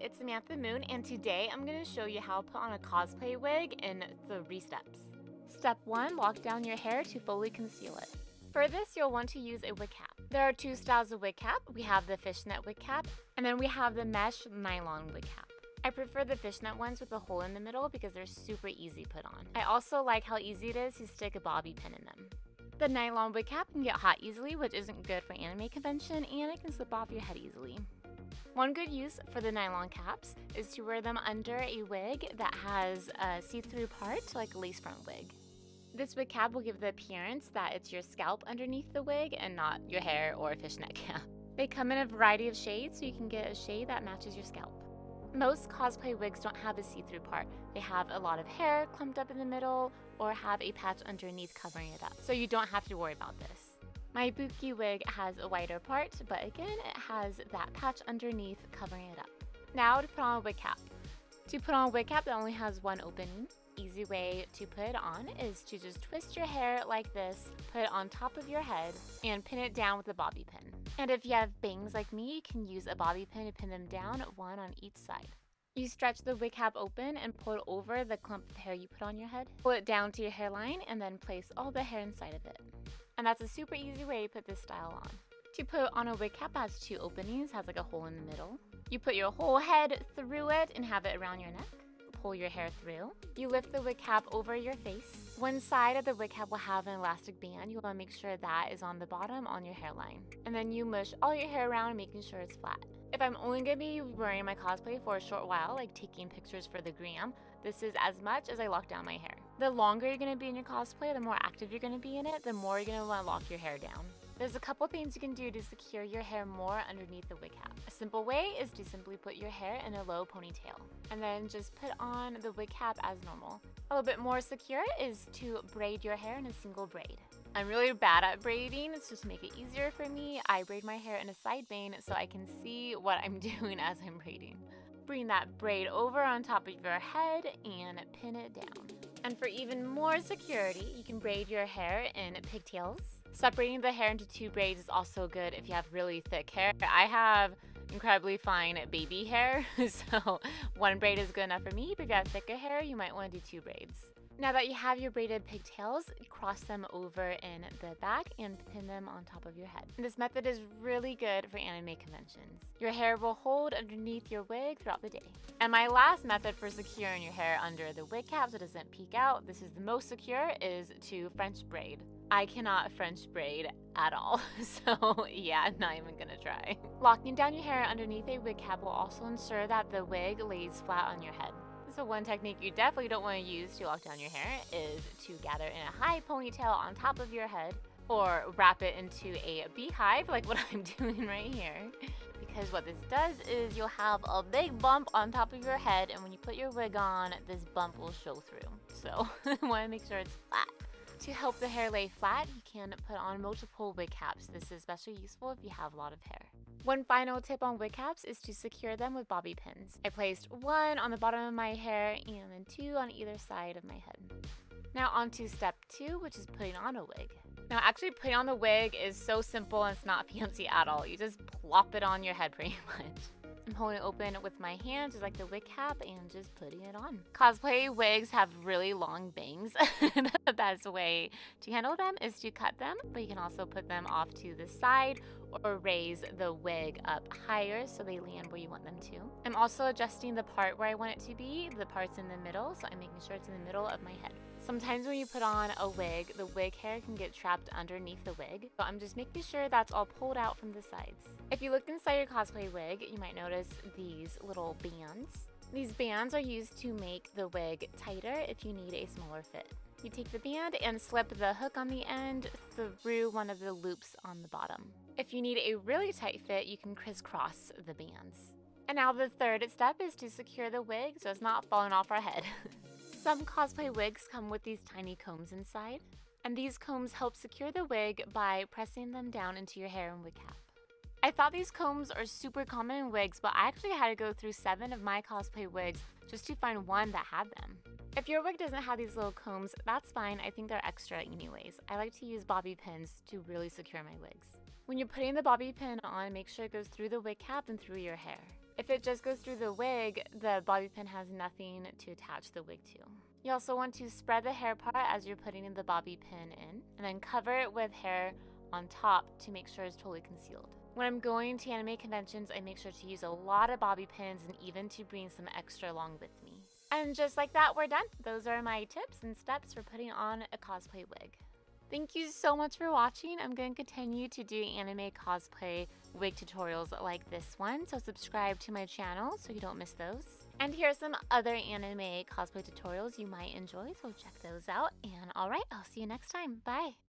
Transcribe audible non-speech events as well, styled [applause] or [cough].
it's Samantha Moon, and today I'm going to show you how to put on a cosplay wig in three steps. Step 1 Lock down your hair to fully conceal it. For this, you'll want to use a wig cap. There are two styles of wig cap. We have the fishnet wig cap, and then we have the mesh nylon wig cap. I prefer the fishnet ones with a hole in the middle because they're super easy to put on. I also like how easy it is to stick a bobby pin in them. The nylon wig cap can get hot easily, which isn't good for anime convention, and it can slip off your head easily. One good use for the nylon caps is to wear them under a wig that has a see-through part, like a lace front wig. This wig cap will give the appearance that it's your scalp underneath the wig and not your hair or a fishnet [laughs] cap. They come in a variety of shades, so you can get a shade that matches your scalp. Most cosplay wigs don't have a see-through part. They have a lot of hair clumped up in the middle or have a patch underneath covering it up, so you don't have to worry about this. My Ibuki wig has a wider part, but again, it has that patch underneath covering it up. Now to put on a wig cap. To put on a wig cap that only has one opening, easy way to put it on is to just twist your hair like this, put it on top of your head, and pin it down with a bobby pin. And if you have bangs like me, you can use a bobby pin to pin them down, one on each side. You stretch the wig cap open and pull it over the clump of hair you put on your head. Pull it down to your hairline and then place all the hair inside of it. And that's a super easy way to put this style on. To put on a wig cap has two openings, has like a hole in the middle. You put your whole head through it and have it around your neck. Pull your hair through. You lift the wig cap over your face. One side of the wig cap will have an elastic band. You want to make sure that is on the bottom on your hairline. And then you mush all your hair around, making sure it's flat. If I'm only going to be wearing my cosplay for a short while, like taking pictures for the gram, this is as much as I lock down my hair. The longer you're going to be in your cosplay, the more active you're going to be in it, the more you're going to want to lock your hair down. There's a couple things you can do to secure your hair more underneath the wig cap. A simple way is to simply put your hair in a low ponytail and then just put on the wig cap as normal. A little bit more secure is to braid your hair in a single braid. I'm really bad at braiding, so to make it easier for me, I braid my hair in a side bang so I can see what I'm [laughs] doing as I'm braiding. Bring that braid over on top of your head and pin it down. And for even more security, you can braid your hair in pigtails. Separating the hair into two braids is also good if you have really thick hair. I have incredibly fine baby hair, [laughs] so one braid is good enough for me, but if you have thicker hair, you might want to do two braids. Now that you have your braided pigtails, cross them over in the back and pin them on top of your head. This method is really good for anime conventions. Your hair will hold underneath your wig throughout the day. And my last method for securing your hair under the wig cap so it doesn't peek out, this is the most secure, is to French braid. I cannot French braid at all, [laughs] so yeah, not even gonna try. Locking down your hair underneath a wig cap will also ensure that the wig lays flat on your head. So one technique you definitely don't want to use to lock down your hair is to gather in a high ponytail on top of your head or wrap it into a beehive like what [laughs] I'm doing right here. Because what this does is you'll have a big bump on top of your head and when you put your wig on, this bump will show through. So [laughs] want to make sure it's flat. To help the hair lay flat, you can put on multiple wig caps. This is especially useful if you have a lot of hair. One final tip on wig caps is to secure them with bobby pins. I placed one on the bottom of my hair and then two on either side of my head. Now on to step two, which is putting on a wig. Now actually putting on the wig is so simple and it's not [laughs] fancy at all. You just plop it on your head pretty [laughs] much. I'm holding it open with my hands just like the wig cap and just putting it on. Cosplay wigs have really long bangs. [laughs] the best way to handle them is to cut them, but you can also put them off to the side or raise the wig up higher so they land where you want them to. I'm also adjusting the part where I want it to be, the parts in the middle, so I'm making sure it's in the middle of my head. Sometimes when you put on a wig, the wig hair can get trapped underneath the wig, so I'm just making sure that's all pulled out from the sides. If you look inside your cosplay wig, you might notice these little bands. These bands are used to make the wig tighter if you need a smaller fit. You take the band and slip the hook on the end through one of the loops on the bottom. If you need a really tight fit, you can crisscross the bands. And now the third step is to secure the wig so it's not falling off our head. [laughs] Some cosplay wigs come with these tiny combs inside, and these combs help secure the wig by pressing them down into your hair and wig cap. I thought these combs are super common in wigs, but I actually had to go through seven of my cosplay wigs just to find one that had them. If your wig doesn't have these little combs, that's fine. I think they're extra anyways. I like to use bobby pins to really secure my wigs. When you're putting the bobby pin on, make sure it goes through the wig cap and through your hair. If it just goes through the wig, the bobby pin has nothing to attach the wig to. You also want to spread the hair part as you're putting the bobby pin in, and then cover it with hair on top to make sure it's totally concealed. When I'm going to anime conventions, I make sure to use a lot of bobby pins and even to bring some extra along with me. And just like that, we're done. Those are my tips and steps for putting on a cosplay wig. Thank you so much for watching. I'm going to continue to do anime cosplay wig tutorials like this one, so subscribe to my channel so you don't miss those. And here are some other anime cosplay tutorials you might enjoy, so check those out. And alright, I'll see you next time. Bye!